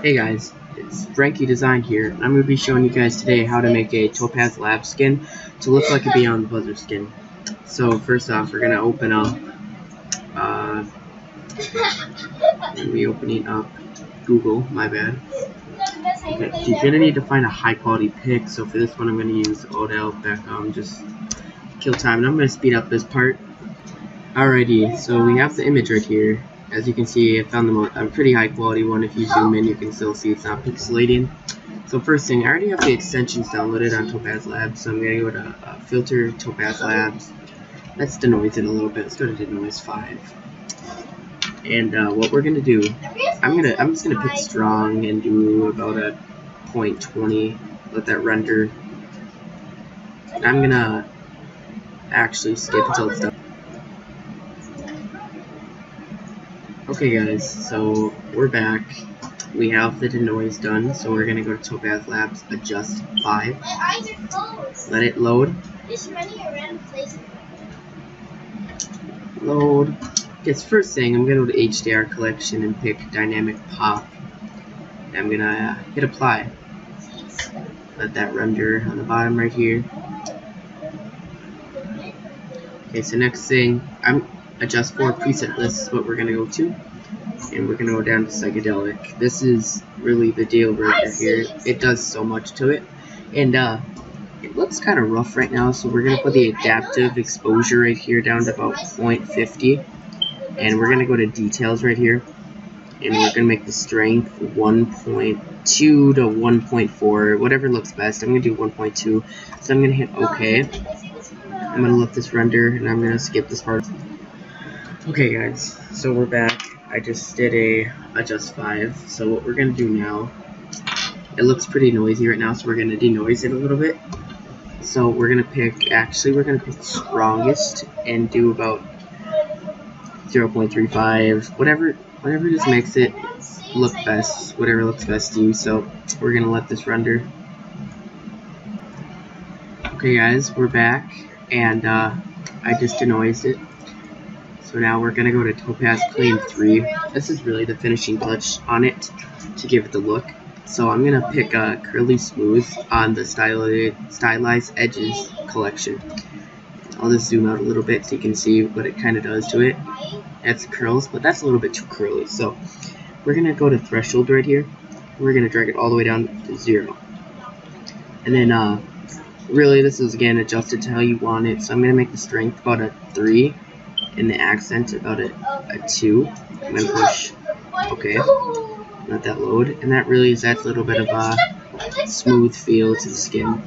Hey guys, it's Frankie Design here. I'm going to be showing you guys today how to make a Topaz Lab skin to look like a Beyond Buzzer skin. So first off, we're going to open up, uh, we opening up Google, my bad. Okay, you're going to need to find a high quality pic, so for this one I'm going to use Odell Beckham, just kill time, and I'm going to speed up this part. Alrighty, so we have the image right here. As you can see, I found the a pretty high quality one. If you zoom in, you can still see it's not pixelating. So first thing, I already have the extensions downloaded on Topaz Labs, so I'm going to go to uh, Filter, Topaz Labs. Let's denoise it a little bit. Let's go to denoise 5. And uh, what we're going to do, I'm gonna I'm just gonna pick strong and do about a 0.20. Let that render. I'm gonna actually skip until it's done. Okay guys, so we're back. We have the denoise done, so we're gonna go to Topaz Labs, adjust 5. Let it load. Load. Guess first thing, I'm gonna go to HDR collection and pick dynamic pop. I'm gonna uh, hit apply. Let that render on the bottom right here. Okay, so next thing, I'm adjust for preset list is what we're gonna go to. And we're gonna go down to psychedelic. This is really the deal breaker here. It does so much to it. And uh it looks kind of rough right now so we're gonna put the adaptive exposure right here down to about 0.50 and we're gonna go to details right here. And we're gonna make the strength 1.2 to 1.4 whatever looks best. I'm gonna do 1.2 so I'm gonna hit OK I'm gonna let this render and I'm gonna skip this part Okay guys, so we're back. I just did a adjust 5. So what we're going to do now, it looks pretty noisy right now, so we're going to denoise it a little bit. So we're going to pick, actually we're going to pick strongest and do about 0.35, whatever, whatever just makes it look best, whatever looks best to you. So we're going to let this render. Okay guys, we're back, and uh, I just denoised it. So now we're going to go to Topaz Clean 3. This is really the finishing touch on it to give it the look. So I'm going to pick a Curly Smooth on the Stylized Edges collection. I'll just zoom out a little bit so you can see what it kind of does to it. That's curls, but that's a little bit too curly. So we're going to go to Threshold right here. We're going to drag it all the way down to 0. And then, uh, really this is again adjusted to how you want it. So I'm going to make the strength about a 3 in the accent about a, a 2. I'm going to push OK. Let that load. And that really is that little bit of a smooth feel to the skin.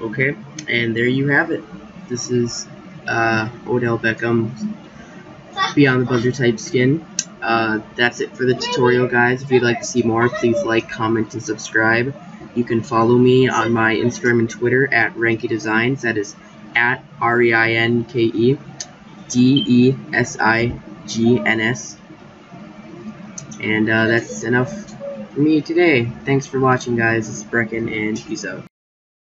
Okay, and there you have it. This is uh, Odell Beckham Beyond the Buzzer type skin. Uh, that's it for the tutorial, guys. If you'd like to see more, please like, comment, and subscribe. You can follow me on my Instagram and Twitter at Reinke Designs. That is at R E I N K E D E S I G N S. And uh, that's enough for me today. Thanks for watching, guys. Is Brecken, and peace out.